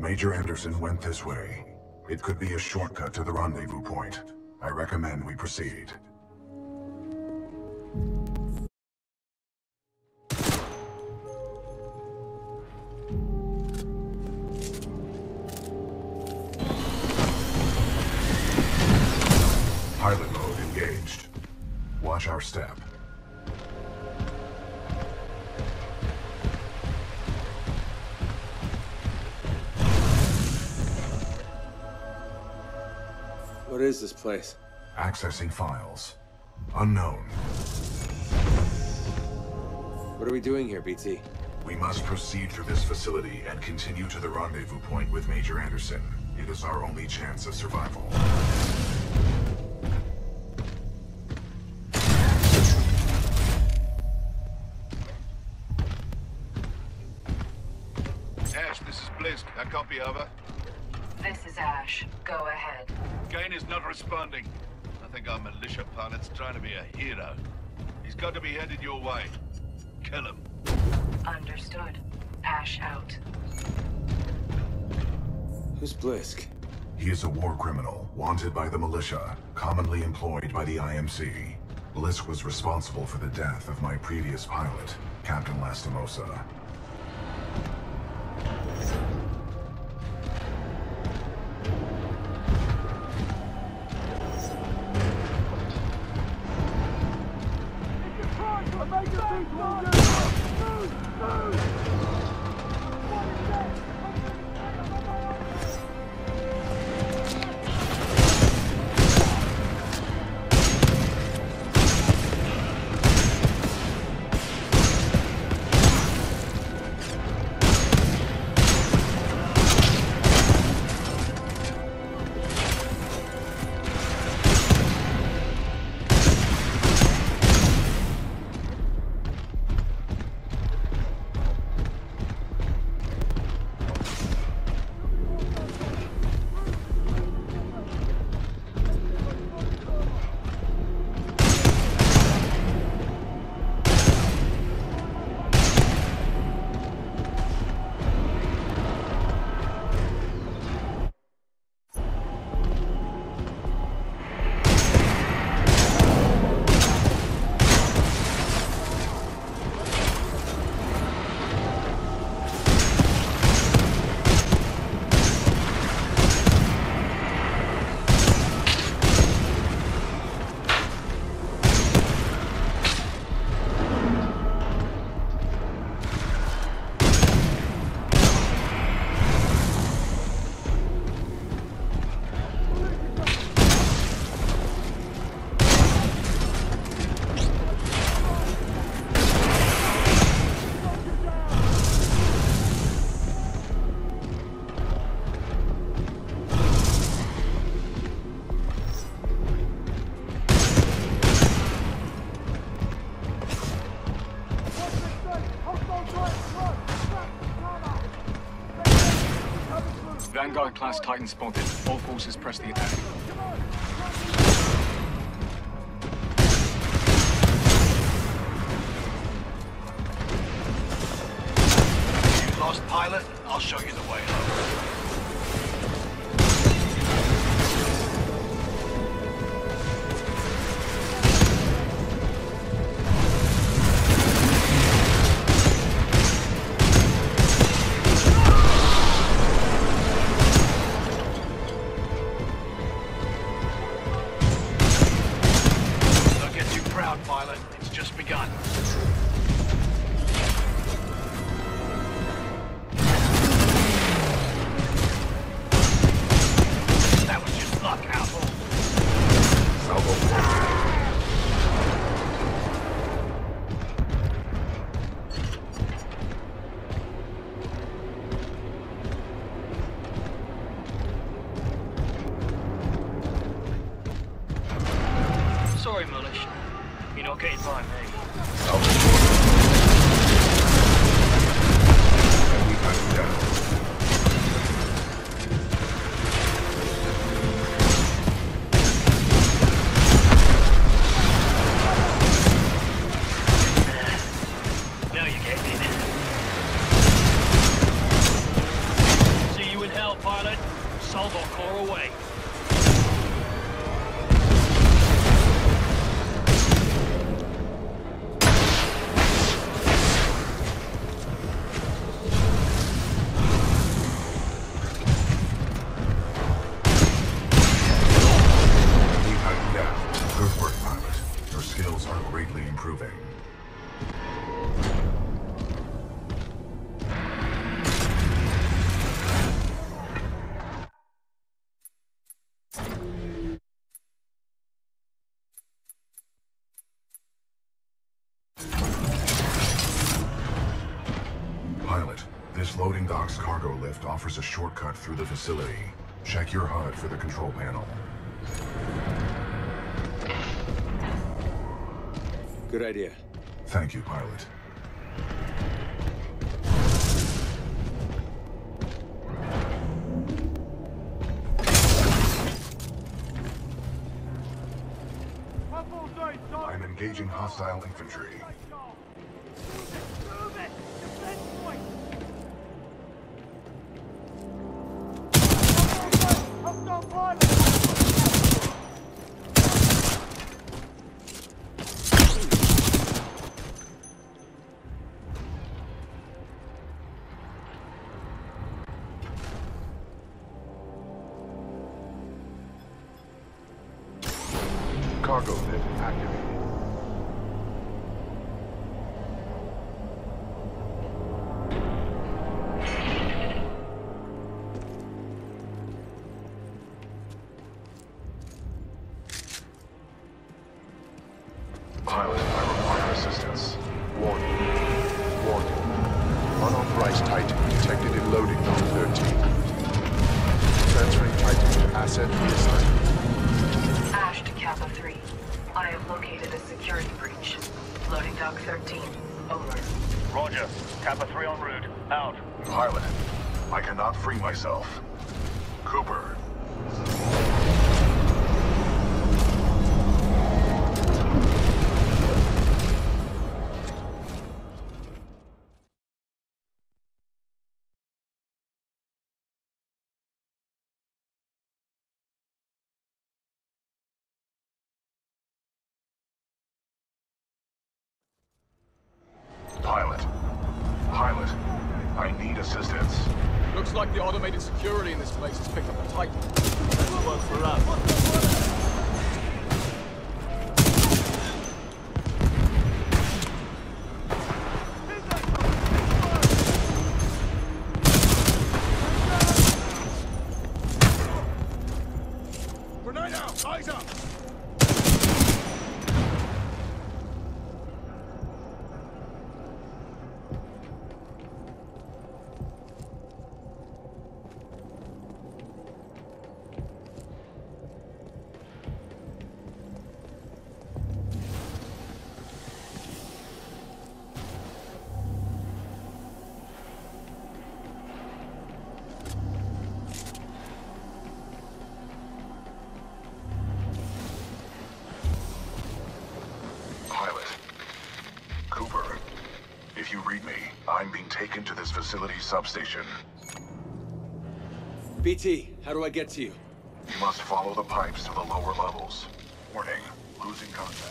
Major Anderson went this way. It could be a shortcut to the rendezvous point. I recommend we proceed. Place? Accessing files. Unknown. What are we doing here, BT? We must proceed through this facility and continue to the rendezvous point with Major Anderson. It is our only chance of survival. Ash, this is Blisk. A copy over. This is Ash. Go responding. I think our militia pilot's trying to be a hero. He's got to be headed your way. Kill him. Understood. Ash out. Who's Blisk? He is a war criminal, wanted by the militia, commonly employed by the IMC. Blisk was responsible for the death of my previous pilot, Captain Lastimosa. Class Titan spotted. All forces press the attack. It's lift offers a shortcut through the facility. Check your HUD for the control panel. Good idea. Thank you, pilot. I'm engaging hostile infantry. Pilot, I require assistance. Warning. Warning. Unauthorized Titan detected in loading dock 13. Transferring Titan to asset reassignment. Ash to Kappa 3. I have located a security breach. Loading dock 13. Over. Roger. Kappa 3 en route. Out. Pilot, I cannot free myself. Cooper. Taken to this facility substation. BT, how do I get to you? You must follow the pipes to the lower levels. Warning, losing contact.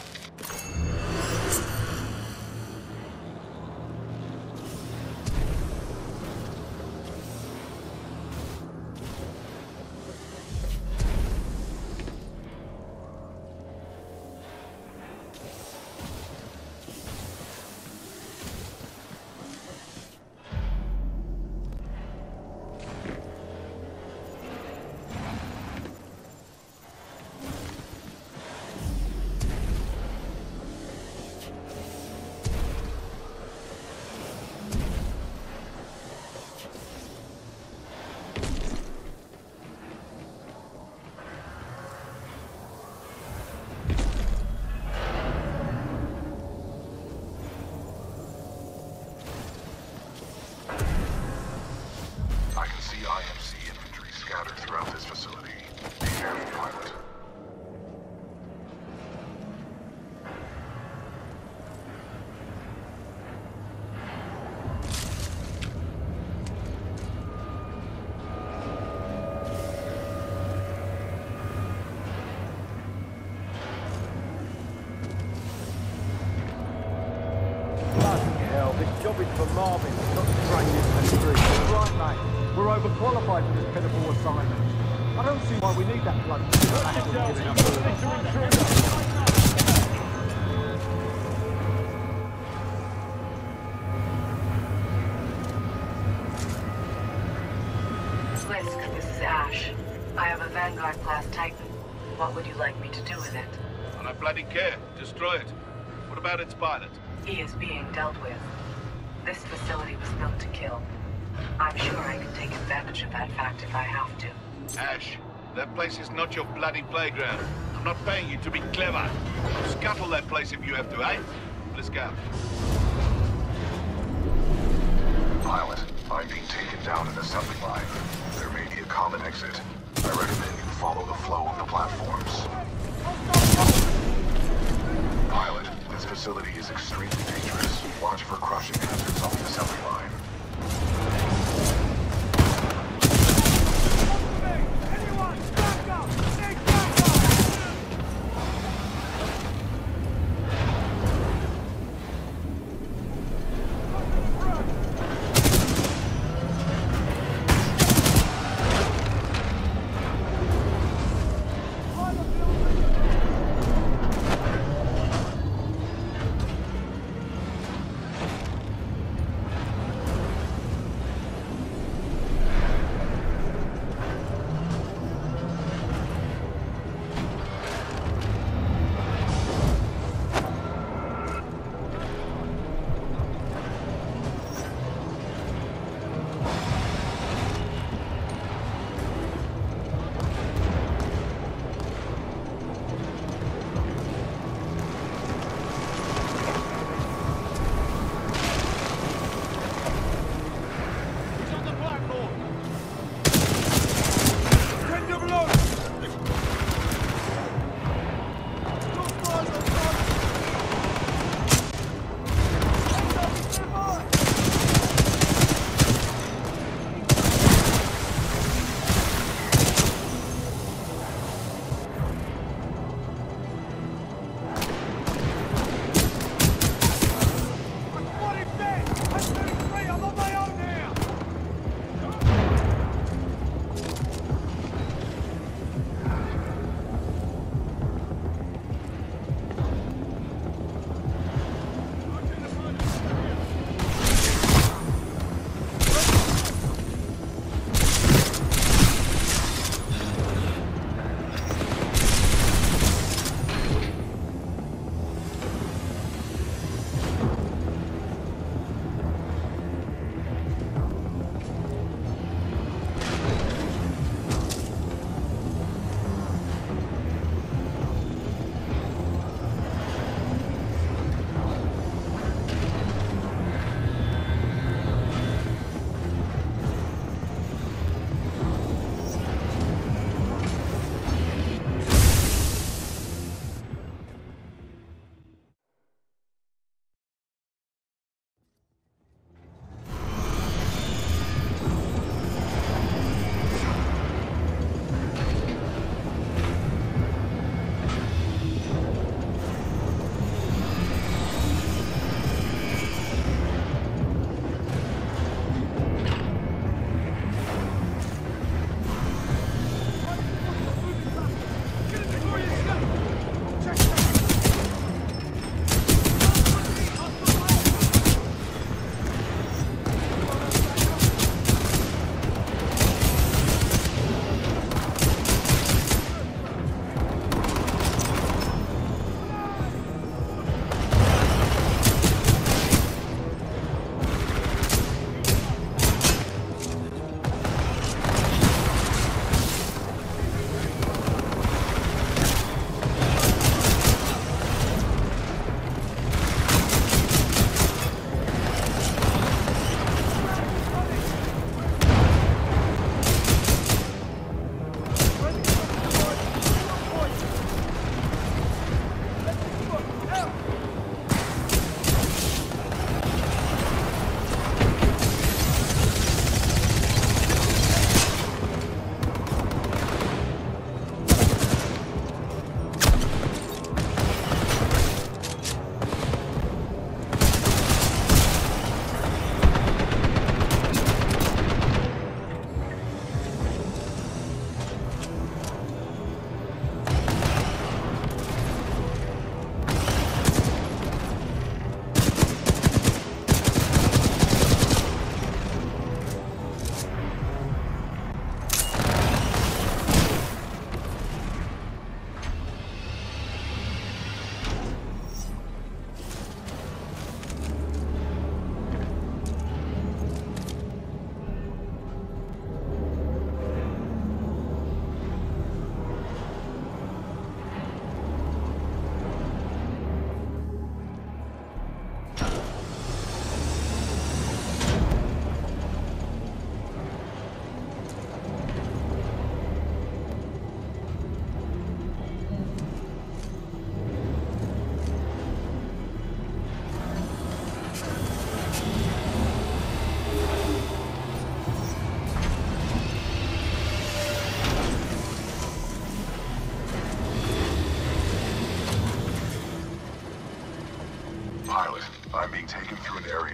Marvin, not to train you in the street. Right, mate. We're overqualified for this pitiful assignment. I don't see why we need that blood. bastard giving us orders. Blisk, this is Ash. I have a Vanguard-class Titan. What would you like me to do with it? I don't bloody care. Destroy it. What about its pilot? He is being dealt with. This facility was built to kill. I'm sure I can take advantage of that fact if I have to. Ash, that place is not your bloody playground. I'm not paying you to be clever. Scuttle that place if you have to, eh? Let's go. Pilot, I'm being taken down an assembly line. There may be a common exit. I recommend you follow the flow of the platforms. Pilot, this facility is extremely dangerous. Watch for crushing hazards on the assembly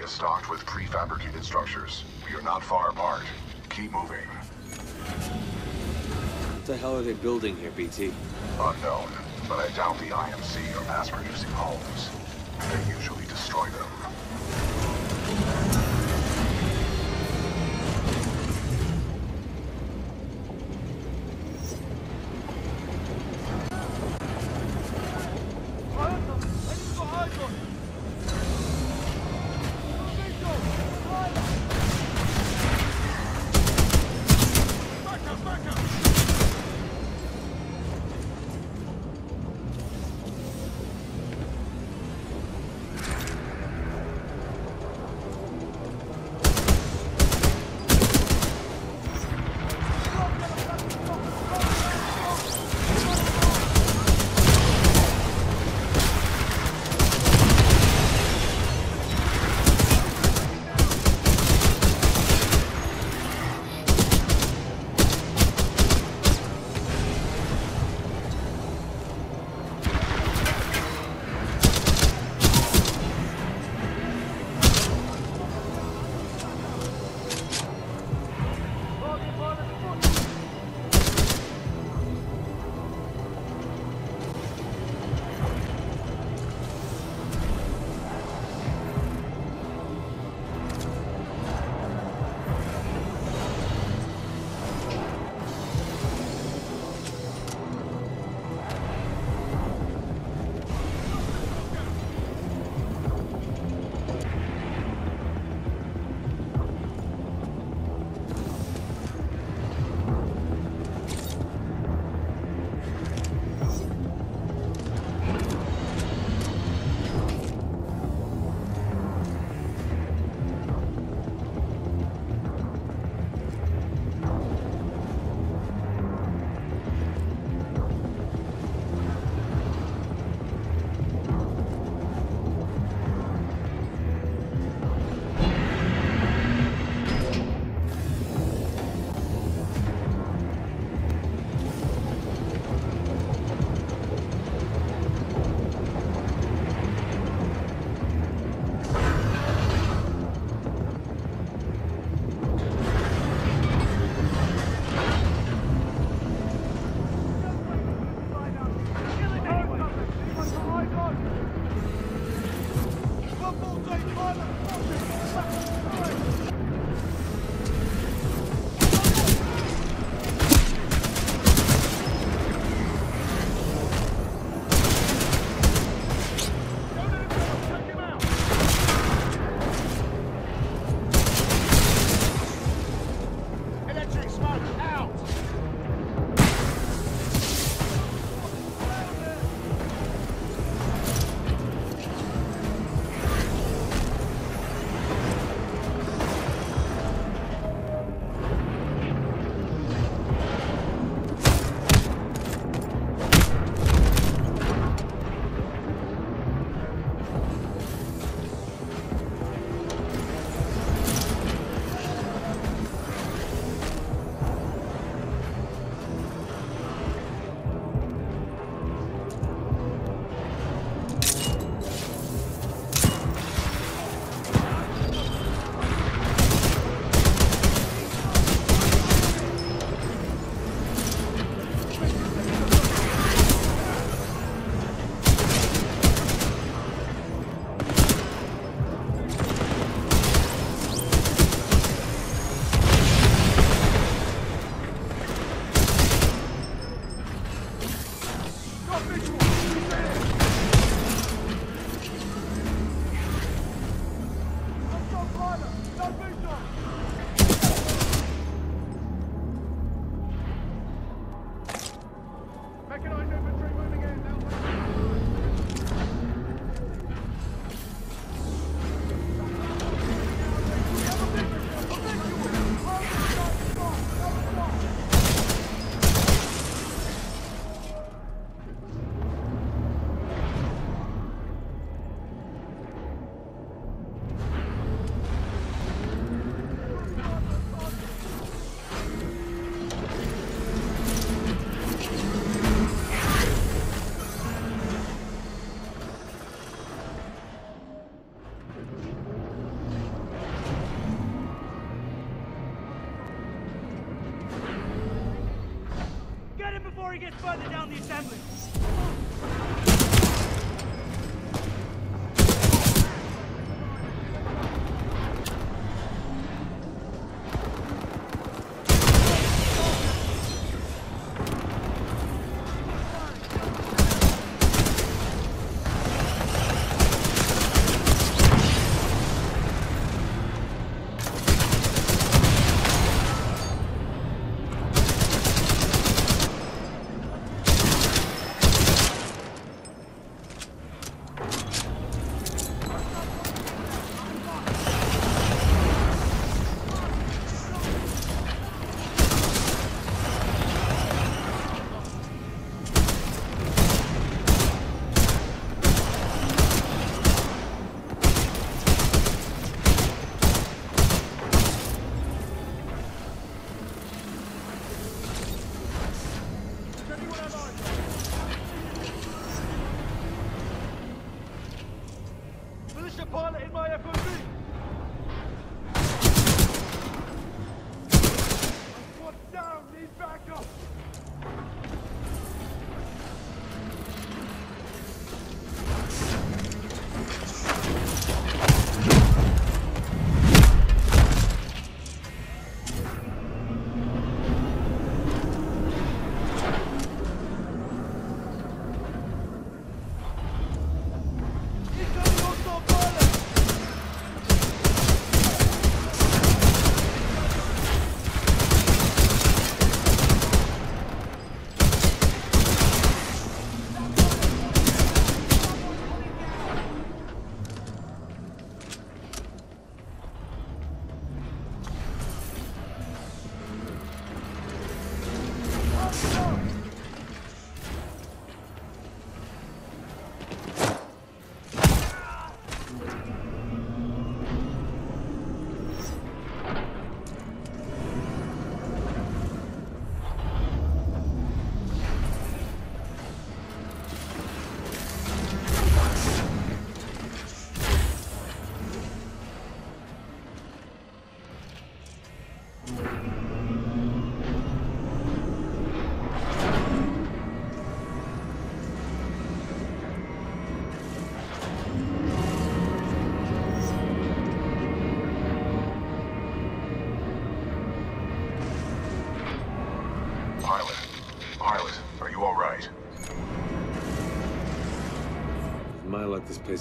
prefabricated structures. We are not far apart. Keep moving. What the hell are they building here, BT? Unknown, but I doubt the IMC are mass-producing homes. They usually destroy them.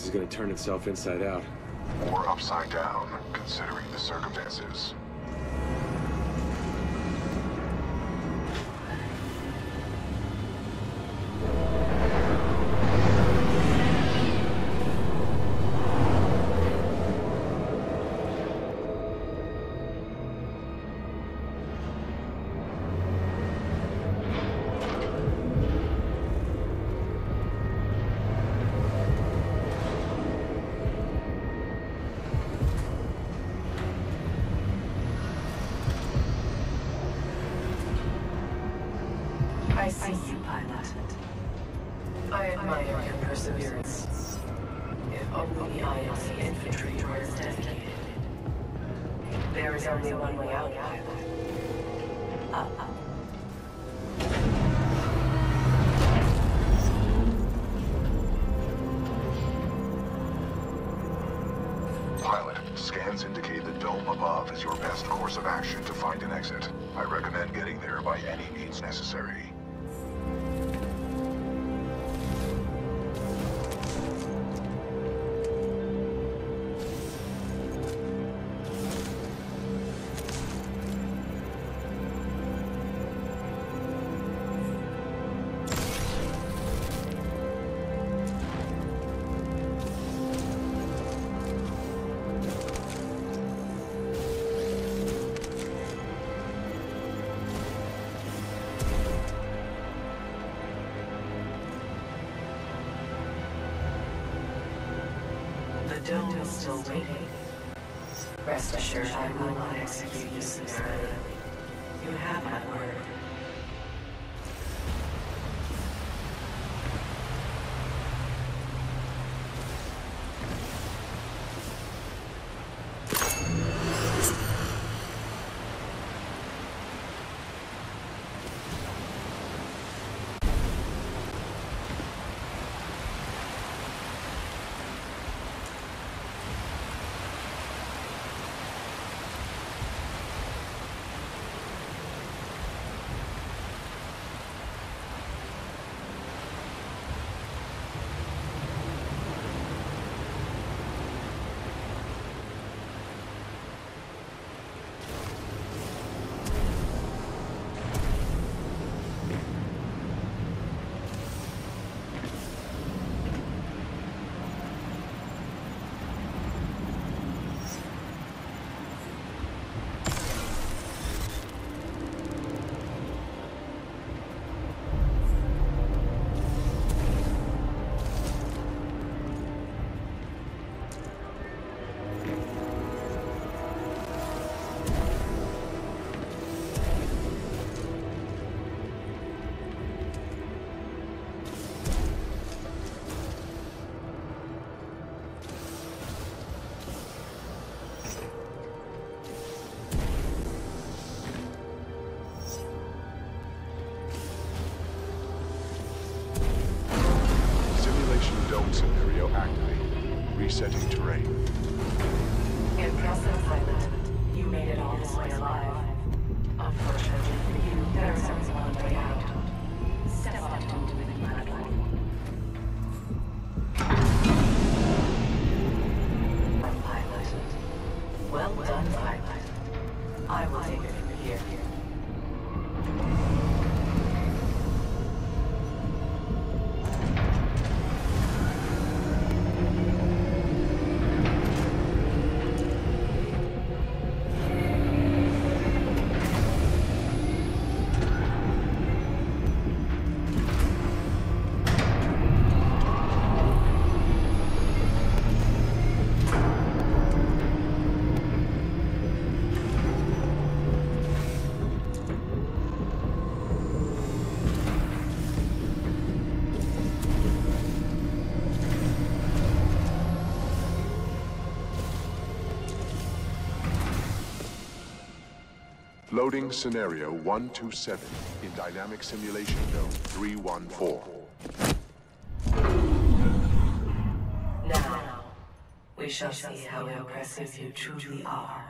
is going to turn itself inside out. Or upside down, considering the circumstances. dome is still waiting. Rest assured I will not execute you sooner Loading scenario 127 in dynamic simulation node 314. Now, we shall see how impressive you truly are.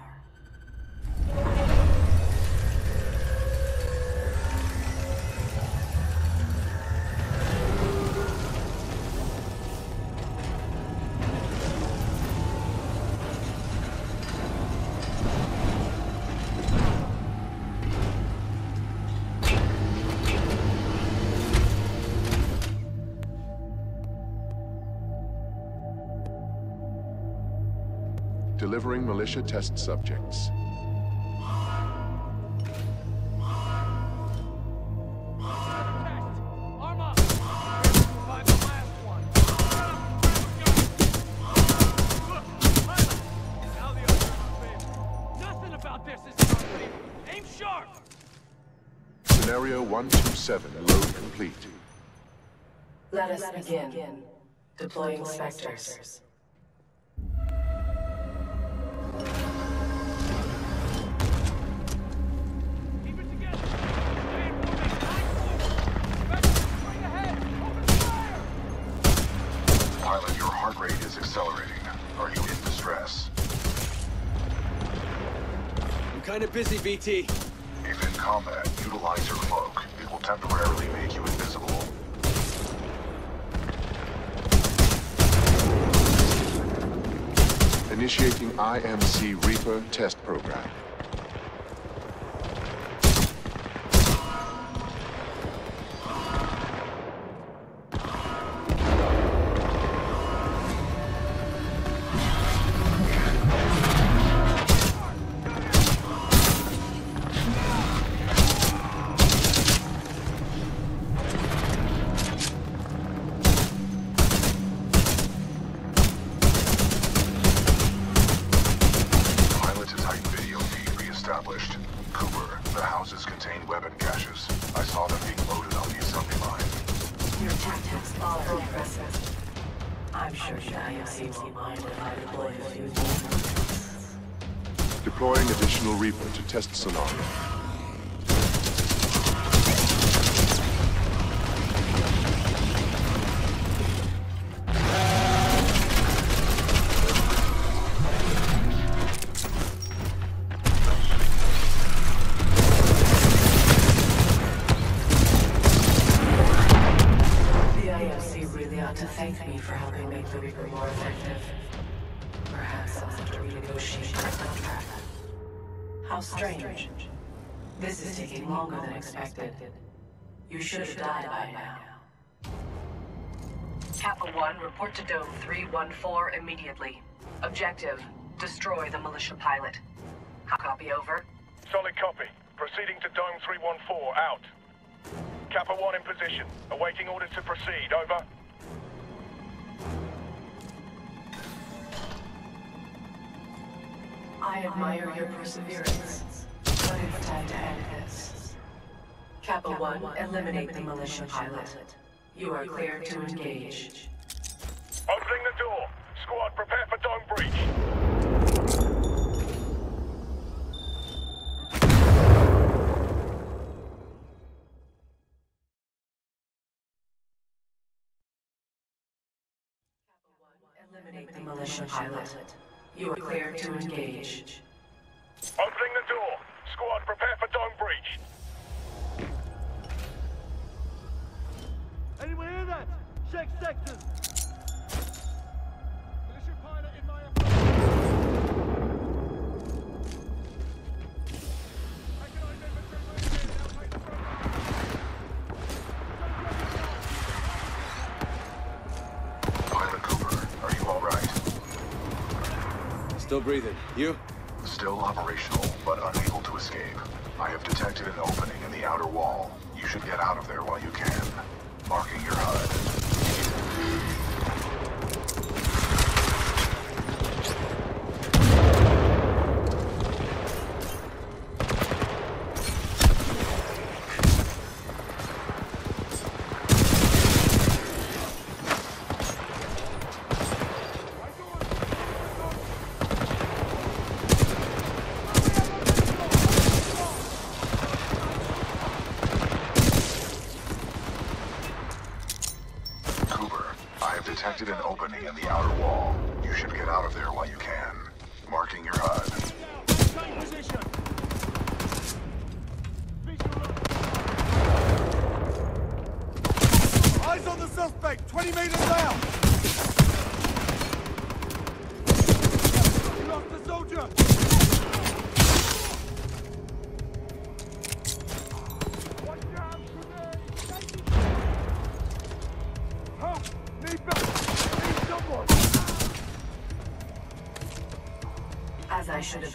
Is complete. Aim sharp! Scenario 127 load complete. Let us begin. Deploying specters. I'm kind of busy, BT. If in combat, utilize your cloak. It will temporarily make you invisible. Initiating IMC Reaper test program. Feed reestablished. Cooper, the houses contain weapon caches. I saw them being loaded on the assembly line. Your tactics are impressive. I'm sure the IMC won't mind if I deploy a few more. Deploying additional Reaper to test scenario. Should have died by now. Kappa 1, report to Dome 314 immediately. Objective, destroy the militia pilot. Copy over. Solid copy. Proceeding to Dome 314. Out. Kappa 1 in position. Awaiting orders to proceed. Over. I admire your perseverance, but it's time to end this. Kappa 1, eliminate the militia pilot. You are clear to engage. Opening the door. Squad, prepare for dome breach. Kappa 1 eliminate the militia pilot. You are cleared to engage. Opening the door. Squad, prepare for dome breach. Anyone hear that? Check sectors. Militia pilot in my approach. Mechanized infantry moving in. Now take the front. Pilot Cooper, are you all right? Still breathing. You? Still operational, but unable to escape. I have detected an opening in the outer wall. You should get out of there while you can. Marking your HUD.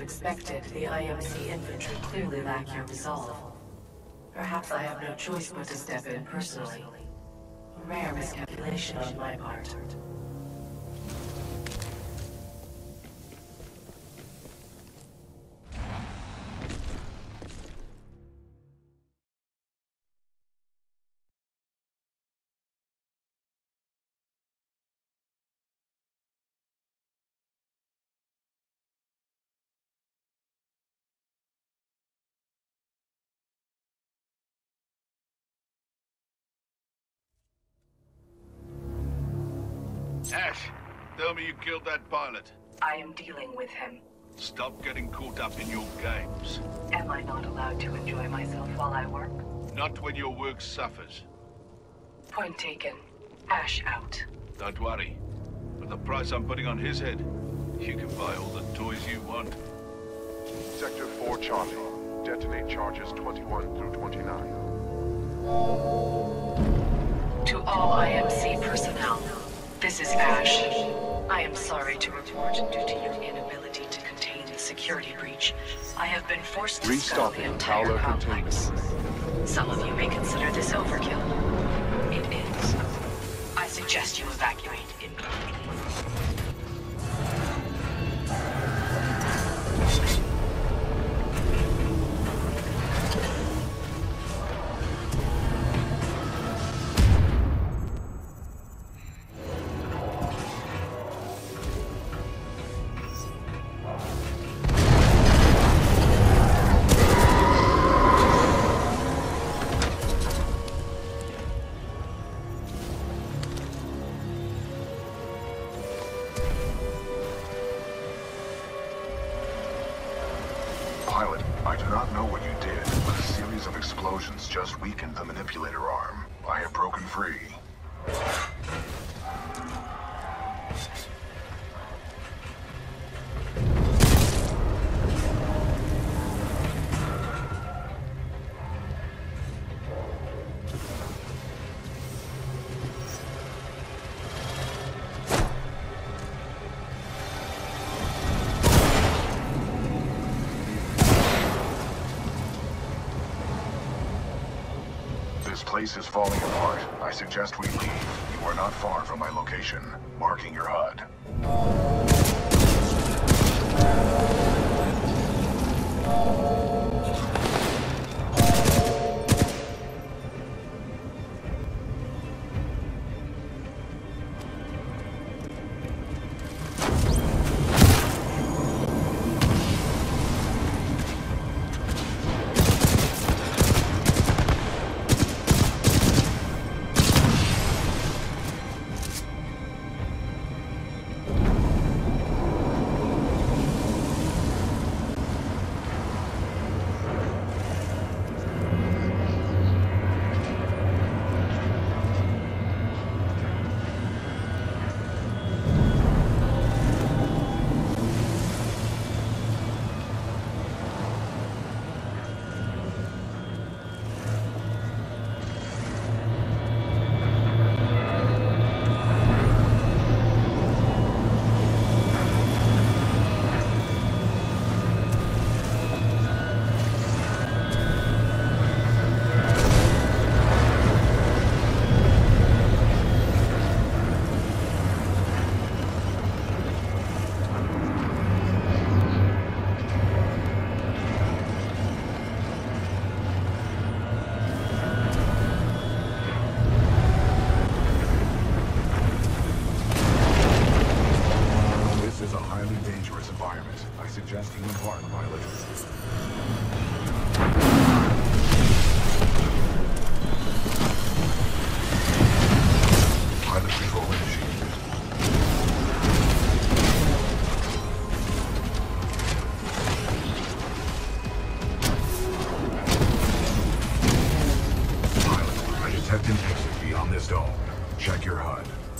Expected, the IMC infantry clearly lack your resolve. Perhaps I have no choice but to step in personally. A rare miscalculation on my part. Tell me you killed that pilot. I am dealing with him. Stop getting caught up in your games. Am I not allowed to enjoy myself while I work? Not when your work suffers. Point taken. Ash out. Don't worry. With the price I'm putting on his head, you can buy all the toys you want. Sector 4 Charlie. Detonate charges 21 through 29. To all IMC personnel, this is Ash. I am sorry to report, due to your inability to contain the security breach, I have been forced to scale the entire complex. Some of you may consider this overkill. It is. I suggest you evacuate immediately. I do not know what you did, but a series of explosions just weakened the manipulator arm. I have broken free. Place is falling apart. I suggest we leave. You are not far from my location. Marking your HUD.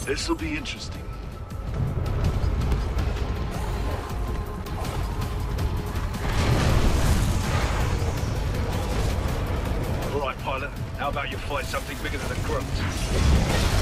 This'll be interesting. All right, pilot. How about you find something bigger than a grunt?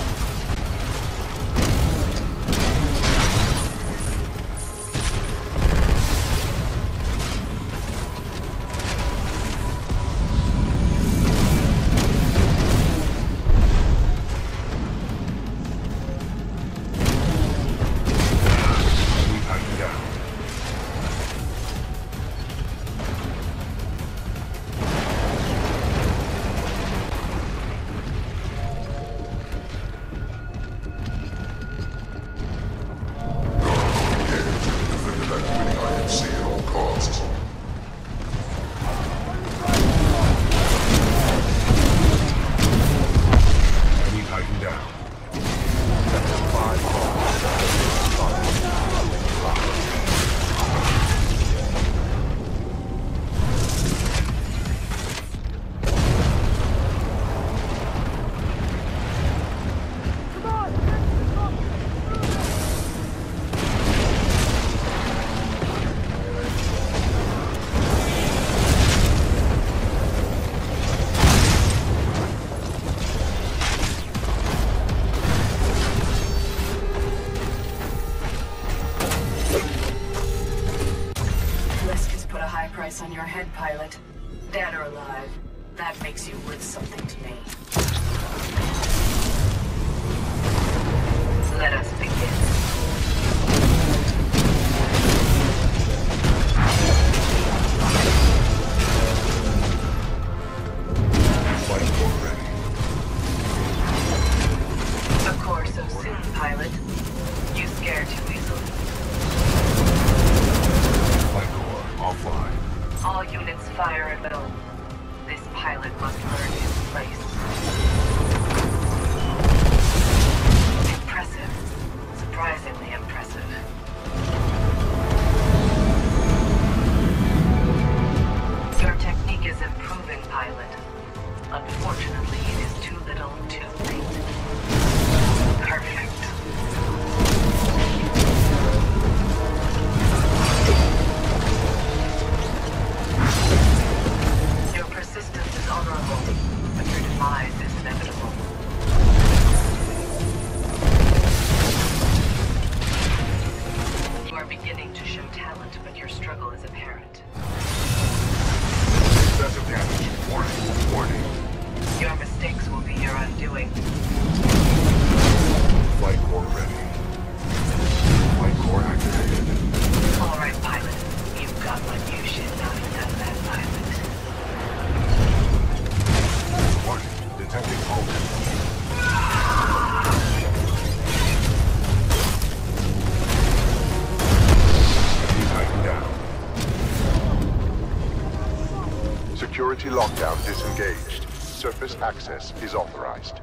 Security lockdown disengaged. Surface access is authorized.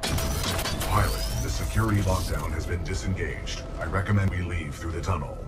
Pilot, the security lockdown has been disengaged. I recommend we leave through the tunnel.